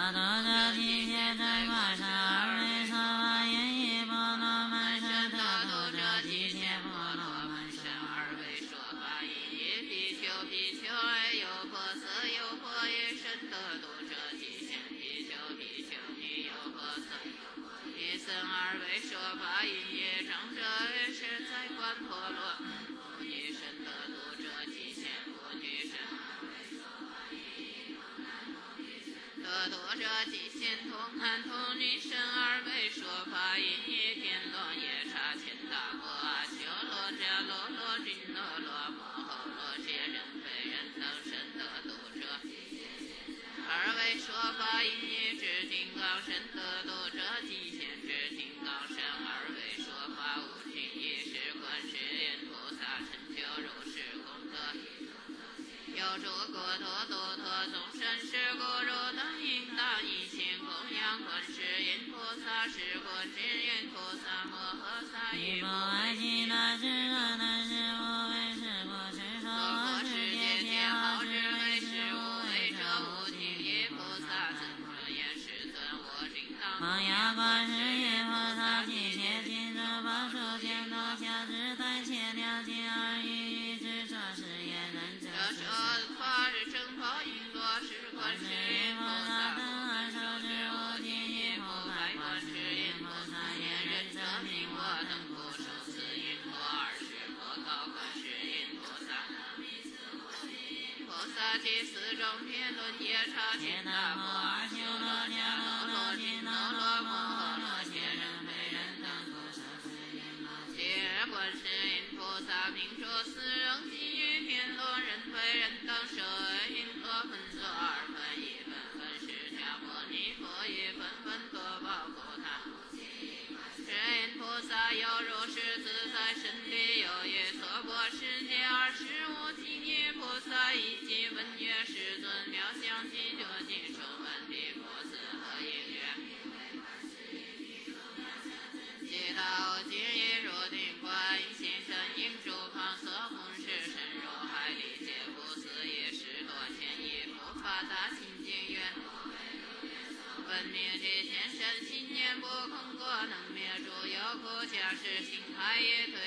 どうぞ聞いてくれ。提四种天卢提舍天那摩阿修罗那摩罗摩。来也对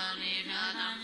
Hare Radha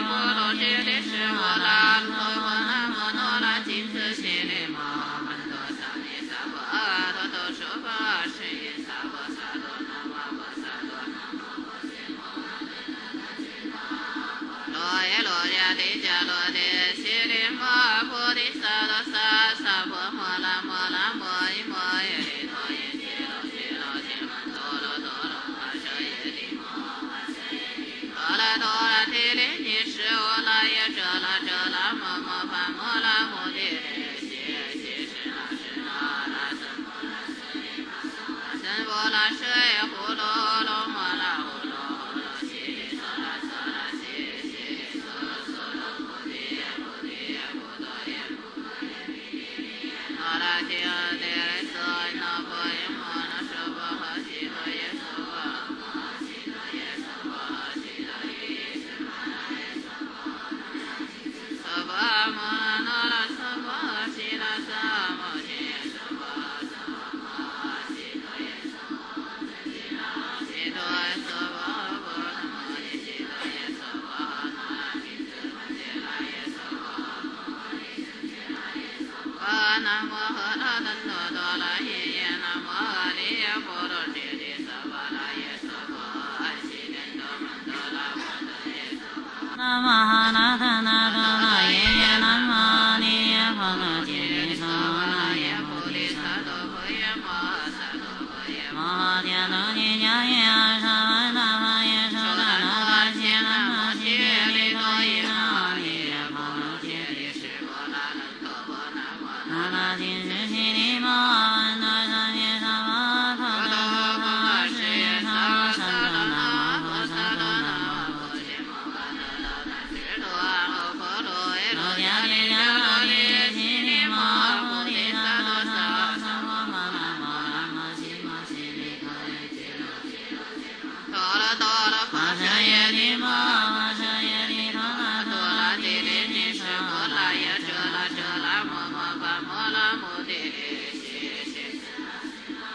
摩 Mama.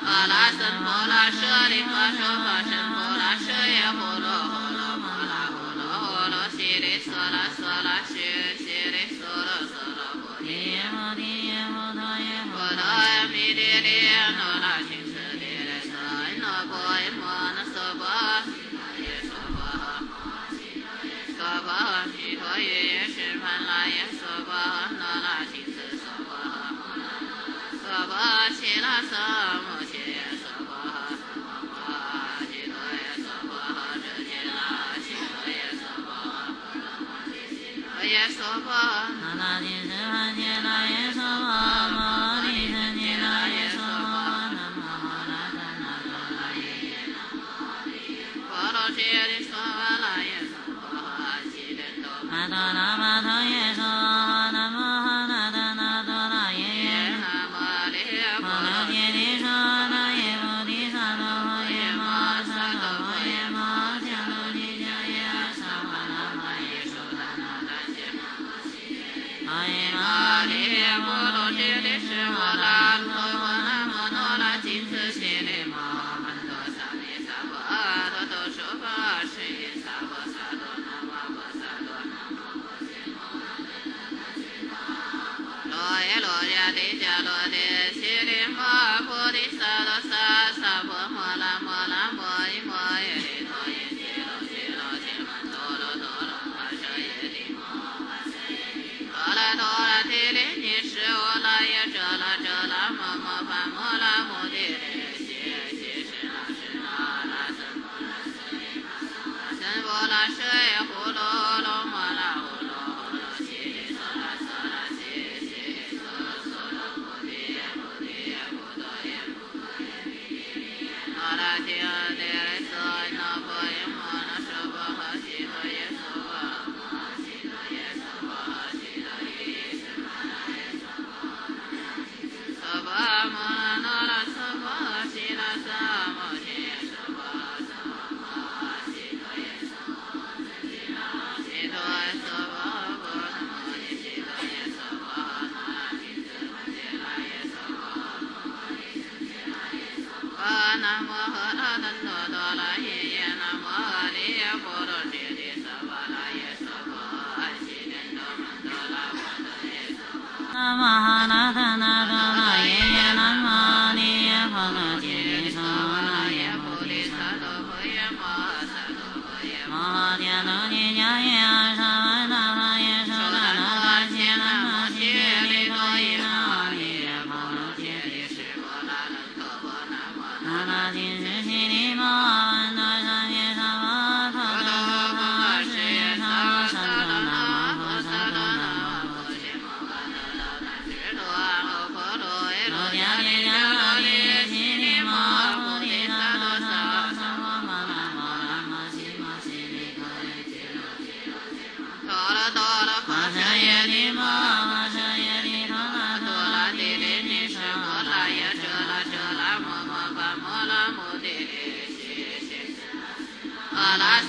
婆拉僧婆拉舍利婆娑婆僧婆拉舍耶婆罗。Adana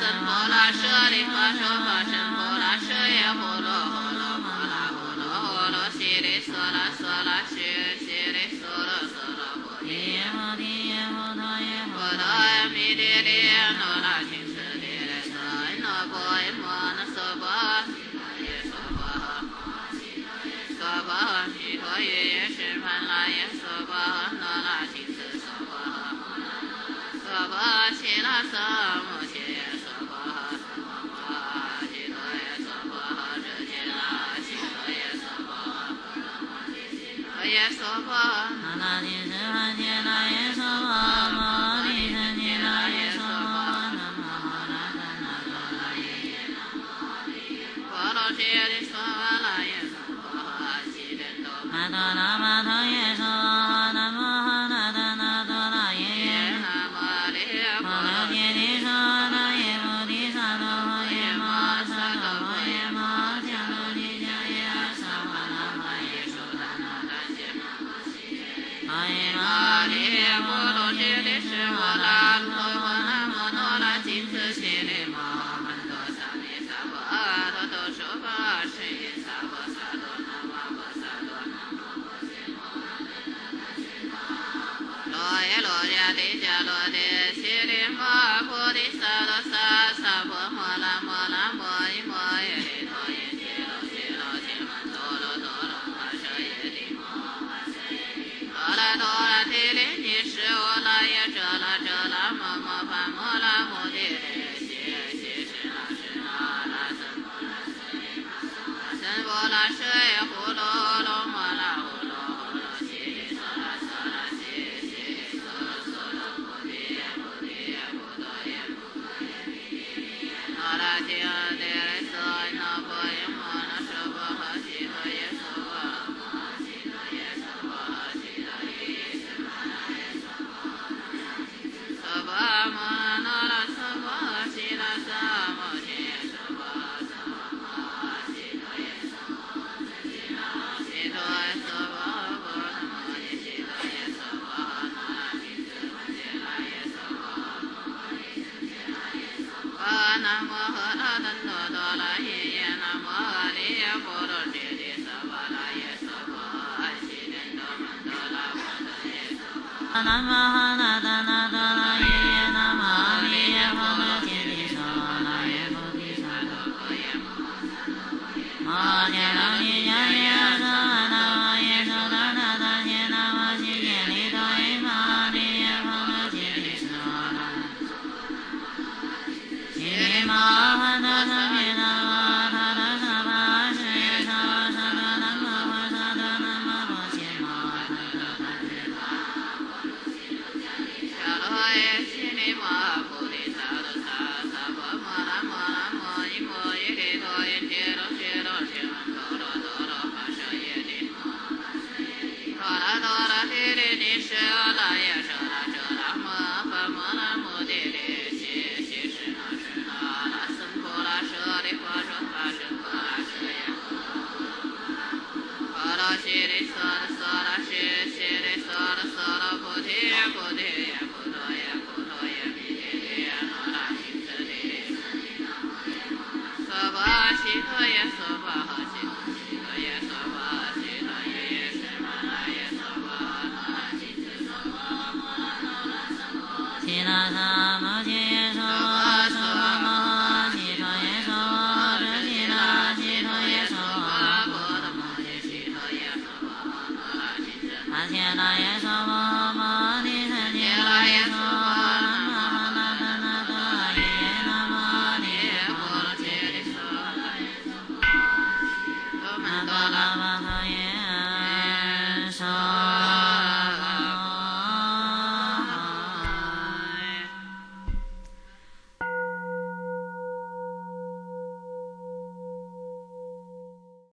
僧婆那舍利弗、舍。